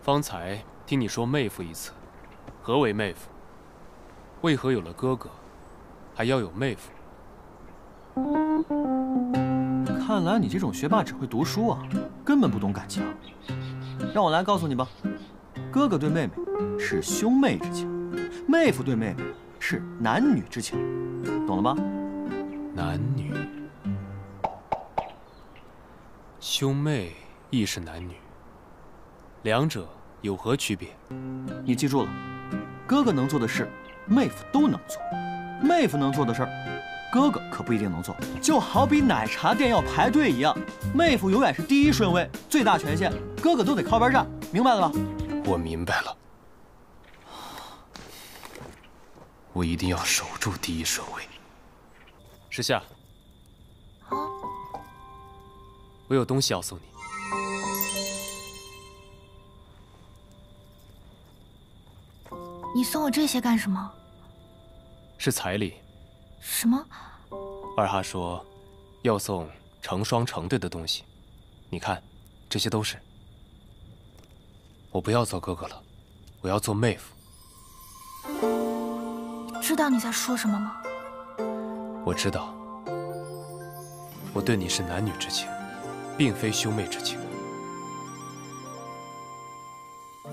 方才听你说“妹夫”一词，何为妹夫？为何有了哥哥，还要有妹夫？看来你这种学霸只会读书啊，根本不懂感情。让我来告诉你吧，哥哥对妹妹是兄妹之情，妹夫对妹妹是男女之情，懂了吗？男女，兄妹亦是男女，两者有何区别？你记住了，哥哥能做的事，妹夫都能做；妹夫能做的事儿，哥哥可不一定能做。就好比奶茶店要排队一样，妹夫永远是第一顺位，最大权限，哥哥都得靠边站，明白了吧？我明白了，我一定要守住第一顺位。时夏，啊，我有东西要送你。你送我这些干什么？是彩礼。什么？二哈说，要送成双成对的东西。你看，这些都是。我不要做哥哥了，我要做妹夫。知道你在说什么吗？我知道，我对你是男女之情，并非兄妹之情。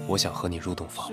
我想和你入洞房。